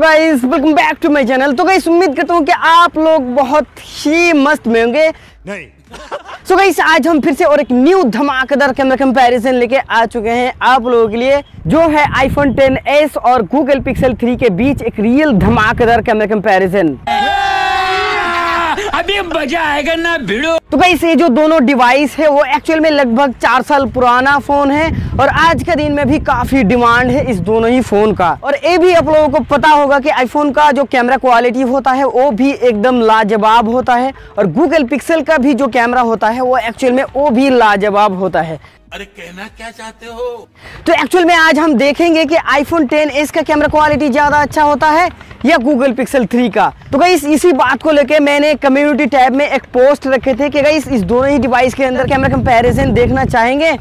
Guys welcome back to my channel तो guys उम्मीद करता हूँ कि आप लोग बहुत ही मस्त में होंगे। नहीं। सो so गाइस आज हम फिर से और एक न्यू धमाकेदार कैमरा कंपैरिजन लेके आ चुके हैं आप लोगों के लिए जो है आईफोन 10s और गूगल पिक्सल 3 के बीच एक रियल धमाकेदार कैमरा कंपैरिजन अभी मज़ा आएगा ना भिड़ो। तो भाई ये जो दोनों डिवाइस है, वो एक्चुअल में लगभग चार साल पुराना फ़ोन है और आज के दिन में भी काफ़ी डिमांड है इस दोनों ही फ़ोन का। और ये भी आप लोगों को पता होगा कि आईफोन का जो कैमरा क्वालिटी होता है, वो भी एकदम लाजवाब होता है और गूगल पिक्सल का भी जो कैमरा होता है, वो एक्चुअल में वो भी लाजवाब होता है। अरे कहना क्या चाहते हो? तो एक्चुअल में आज हम देखेंगे कि आईफोन 10s का कैमरा क्वालिटी ज़्यादा अच्छा होता है या गूगल पिक्सल 3 का? तो गई इसी बात को लेके मैंने कम्युनिटी टैब में एक पोस्ट रखे थे कि इस दोनों ही डिवाइस के अंदर कैमरा कंपैरिजन देखना चाहेंगे?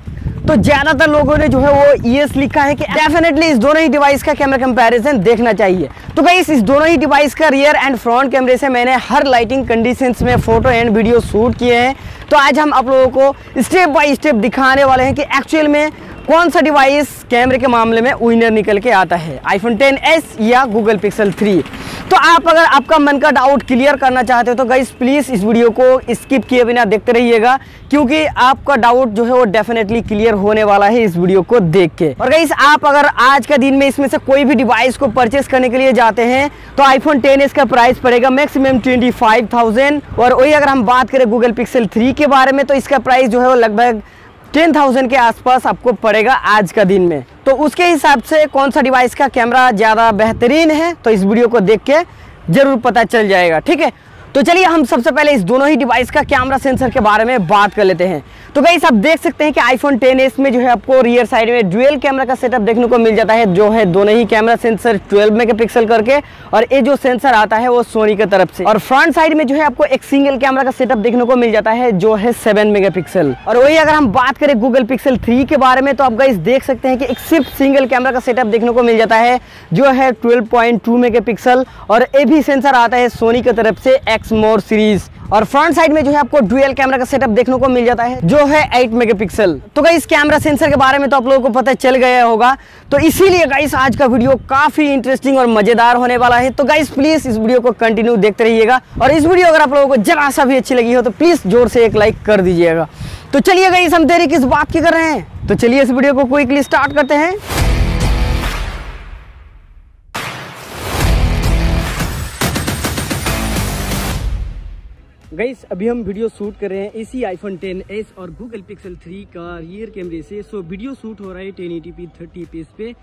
तो ज़्यादातर लोगों ने जो है वो ये लिखा है कि डेफिनेटली इस दोनों ही डिवाइस का कैमरा कंपैरिजन देखना चाहिए। तो भाई इस दोनों ही डिवाइस का रियर एंड फ्रंट कैमरे से मैंने हर लाइटिंग कंडीशन में फ़ोटो एंड वीडियो शूट किए हैं। तो आज हम आप लोगों को स्टेप बाय स्टेप दिखाने वाले हैं कि एक्चुअल में कौन सा डिवाइस कैमरे के मामले में विनर निकल के आता है? आईफोन 10s या गूगल पिक्सल 3 तो आप अगर आपका मन का डाउट क्लियर करना चाहते हो तो गाइस प्लीज़ इस वीडियो को स्किप किए बिना देखते रहिएगा क्योंकि आपका डाउट जो है वो डेफिनेटली क्लियर होने वाला है इस वीडियो को देख के। और गाइस आप अगर आज का दिन में इसमें से कोई भी डिवाइस को परचेस करने के लिए जाते हैं तो आईफोन 10s का प्राइस पड़ेगा मैक्सिमम 25,000 और वही अगर हम बात करें गूगल पिक्सल थ्री के बारे में तो इसका प्राइस जो है वो लगभग टेन थाउज़ेंड के आसपास आपको पड़ेगा आज का दिन में। तो उसके हिसाब से कौन सा डिवाइस का कैमरा ज़्यादा बेहतरीन है तो इस वीडियो को देख के ज़रूर पता चल जाएगा, ठीक है? तो चलिए हम सबसे पहले इस दोनों ही डिवाइस का कैमरा सेंसर के बारे में बात कर लेते हैं। तो गाइस आप देख सकते हैं कि आईफोन 10s में जो है आपको रियर साइड में डुअल कैमरा का सेटअप देखने को मिल जाता है, जो है दोनों ही कैमरा सेंसर 12 मेगापिक्सल करके, और ये जो सेंसर आता है वो सोनी की तरफ़ से। और फ्रंट साइड में जो है आपको एक सिंगल कैमरा का सेटअप देखने को मिल जाता है, जो है सेवन मेगा और वही अगर हम बात करें गूगल पिक्सल थ्री के बारे में तो आप गाइस देख सकते हैं कि एक सिर्फ़ सिंगल कैमरा का सेटअप देखने को मिल जाता है, जो है ट्वेल्व मेगापिक्सल और ये भी सेंसर आता है सोनी की तरफ़ से एक्स मोर सीरीज़ और फ्रंट साइड में जो है आपको डुअल कैमरा का सेटअप देखने को मिल जाता है, जो है 8 मेगापिक्सल तो गाइस कैमरा सेंसर के बारे में तो आप लोगों को पता चल गया होगा। तो इसीलिए गाइस आज का वीडियो काफ़ी इंटरेस्टिंग और मज़ेदार होने वाला है। तो गाइस प्लीज़ इस वीडियो को कंटिन्यू देखते रहिएगा। और इस वीडियो अगर आप लोगों को जरा सा भी अच्छी लगी हो तो प्लीज़ ज़ोर से एक लाइक कर दीजिएगा। तो चलिए गाइस हम देरी किस बात की कर रहे हैं? तो चलिए इस वीडियो को क्विकली स्टार्ट करते हैं। गाइस अभी हम वीडियो शूट कर रहे हैं इसी आईफोन 10s और गूगल पिक्सल 3 का रियर कैमरे से। सो वीडियो शूट हो रहा है 1080p 30fps पे।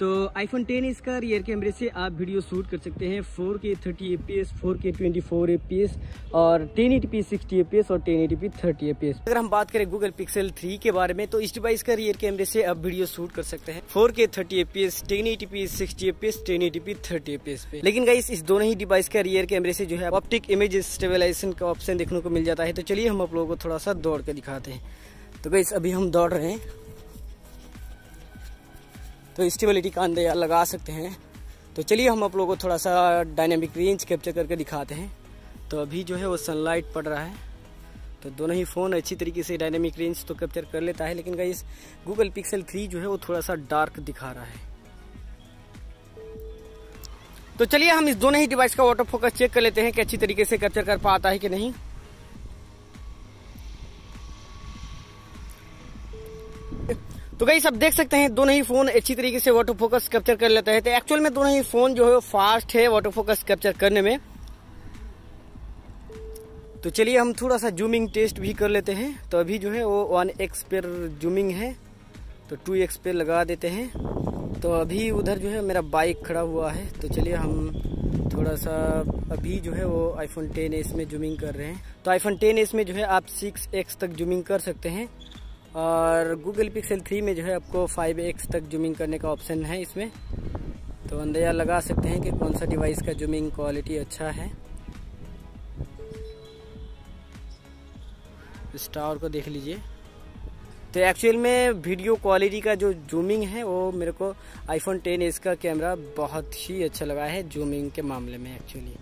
तो आईफोन 10 इसका रियर कैमरे से आप वीडियो शूट कर सकते हैं। 4K 30fps 4K 24fps और 1080p 60fps और 1080p 30fps अगर हम बात करें गूगल पिक्सल 3 के बारे में तो इस डिवाइस का रियर कैमरे से आप वीडियो शूट कर सकते हैं। 4K 30fps 1080p 60fps 1080p 30fps पे। लेकिन गाइस इस दोनों ही डिवाइस का रियर कैमरे से जो है ऑप्टिक इमेज स्टेबलाइजेशन का ऑप्शन देखने को मिल जाता है। तो चलिए हम आप लोगों को थोड़ा सा दौड़ कर दिखाते हैं। तो गाइस अभी हम दौड़ रहे हैं। तो स्टेबिलिटी का अंदाज़ा लगा सकते हैं। तो चलिए हम आप लोगों को थोड़ा सा डायनेमिक रेंज कैप्चर करके दिखाते हैं। तो अभी जो है वो सनलाइट पड़ रहा है। तो दोनों ही फ़ोन अच्छी तरीके से डायनेमिक रेंज तो कैप्चर कर लेता है। लेकिन इस गूगल पिक्सल थ्री जो है वो थोड़ा सा डार्क दिखा रहा है। तो चलिए हम इस दोनों ही डिवाइस का वाटर फोकस चेक कर लेते हैं कि अच्छी तरीके से कैप्चर कर पाता है कि नहीं। तो गई सब देख सकते हैं, दोनों ही फ़ोन अच्छी तरीके से वाटर फोकस कैप्चर कर लेते हैं। तो एक्चुअल में दोनों ही फ़ोन जो है फास्ट है वाटर फोकस कैप्चर करने में। तो चलिए हम थोड़ा सा जूमिंग टेस्ट भी कर लेते हैं। तो अभी जो है वो वन एक्स पर जूमिंग है। तो टू एक्स पे लगा देते हैं। तो अभी उधर जो है मेरा बाइक खड़ा हुआ है। तो चलिए हम थोड़ा सा अभी जो है वो आईफोन टेन एस में जूमिंग कर रहे हैं। तो आईफोन टेन एस में जो है आप सिक्स एक्स तक जूमिंग कर सकते हैं। और गूगल पिक्सल 3 में जो है आपको 5x तक जूमिंग करने का ऑप्शन है इसमें। तो अंदाज़ा लगा सकते हैं कि कौन सा डिवाइस का जूमिंग क्वालिटी अच्छा है। स्टार को देख लीजिए। तो एक्चुअल में वीडियो क्वालिटी का जो जूमिंग है, वो मेरे को आईफोन 10 का कैमरा बहुत ही अच्छा लगा है जूमिंग के मामले में एक्चुअली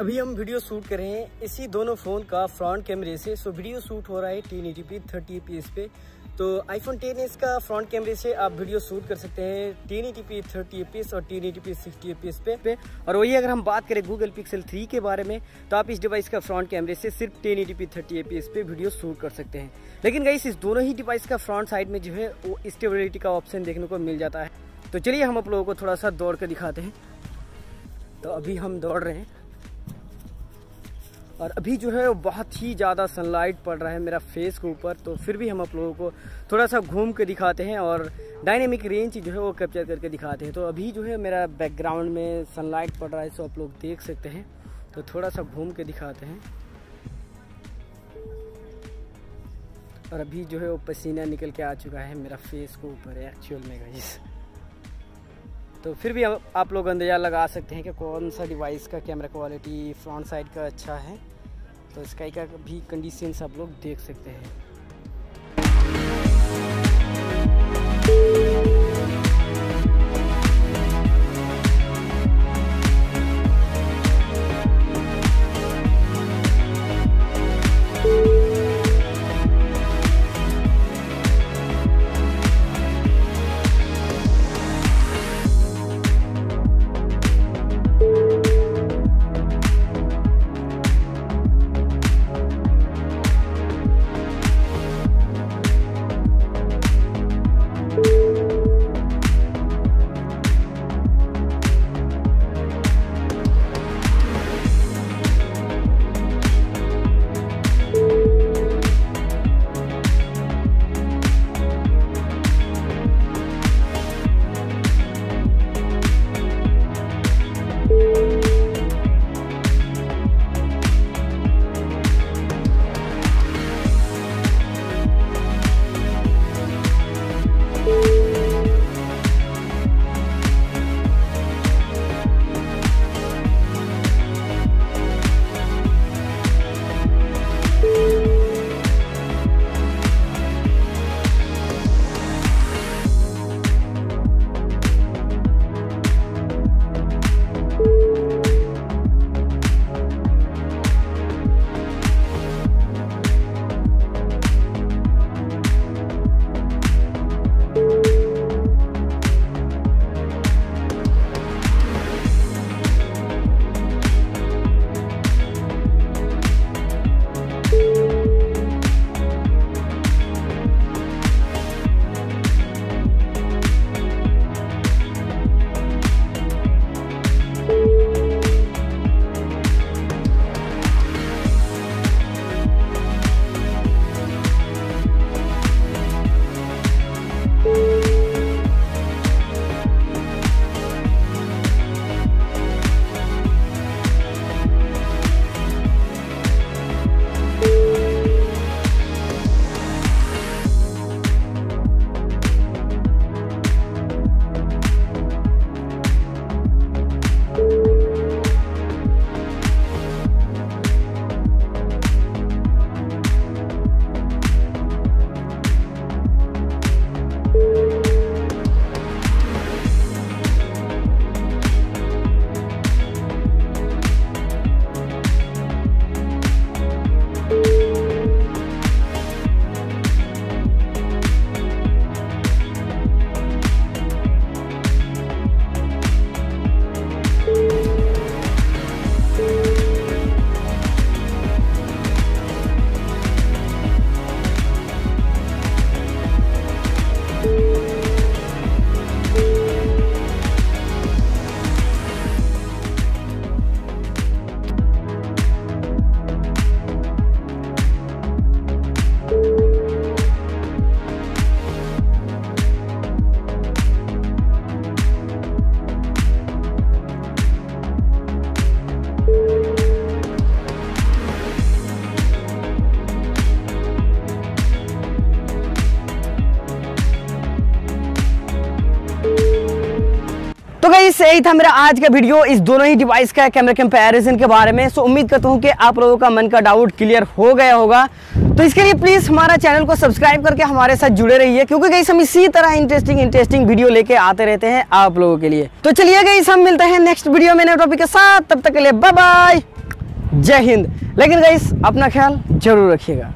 अभी हम वीडियो शूट कर रहे हैं। इसी दोनों फ़ोन का फ्रंट कैमरे से। सो वीडियो शूट हो रहा है ten eighty p thirty A पे। तो आईफोन टेन एस का फ्रंट कैमरे से आप वीडियो शूट कर सकते हैं ten eighty p thirty A और ten eighty p sixty A पे, पे। और वही अगर हम बात करें गूगल पिक्सल थ्री के बारे में तो आप इस डिवाइस का फ्रंट कैमरे से सिर्फ़ ten eighty p thirty A पे वीडियो शूट कर सकते हैं। लेकिन गाइस इस दोनों ही डिवाइस का फ्रंट साइड में जो है वो स्टेबिलिटी का ऑप्शन देखने को मिल जाता है। तो चलिए हम आप लोगों को थोड़ा सा दौड़ कर दिखाते हैं। तो अभी हम दौड़ रहे हैं। और अभी जो है वो बहुत ही ज़्यादा सनलाइट पड़ रहा है मेरा फेस के ऊपर तो फिर भी हम आप लोगों को थोड़ा सा घूम के दिखाते हैं और डायनेमिक रेंज जो है वो कैप्चर करके दिखाते हैं। तो अभी जो है मेरा बैकग्राउंड में सनलाइट पड़ रहा है सो आप लोग देख सकते हैं। तो थोड़ा सा घूम के दिखाते हैं। और अभी जो है वो पसीना निकल के आ चुका है मेरा फेस के ऊपर एक्चुअल में गाइस तो फिर भी आप लोग अंदाज़ा लगा सकते हैं कि कौन सा डिवाइस का कैमरा क्वालिटी फ्रंट साइड का अच्छा है। तो स्काई का भी कंडीशन आप लोग देख सकते हैं। यही था मेरा आज का वीडियो इस दोनों ही डिवाइस का कैमरा कंपैरिजन के बारे में। सो उम्मीद करता हूँ कि आप लोगों का मन का डाउट क्लियर हो गया होगा। तो इसके लिए प्लीज़ हमारा चैनल को सब्सक्राइब करके हमारे साथ जुड़े रहिए, क्योंकि गई हम इसी तरह इंटरेस्टिंग इंटरेस्टिंग वीडियो लेके आते रहते हैं आप लोगों के लिए। तो चलिए गई हम मिलते हैं नेक्स्ट वीडियो में नए टॉपिक के साथ। तब तक के लिए बाय जय हिंद। लेकिन गई अपना ख्याल ज़रूर रखिएगा।